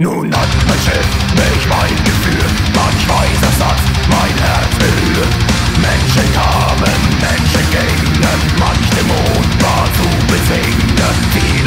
Nun hat mein Schiff mich weit geführt, manch weiser Satz mein Herz berührt. Menschen kamen, Menschen gingen, manch Dämon war zu besegnen.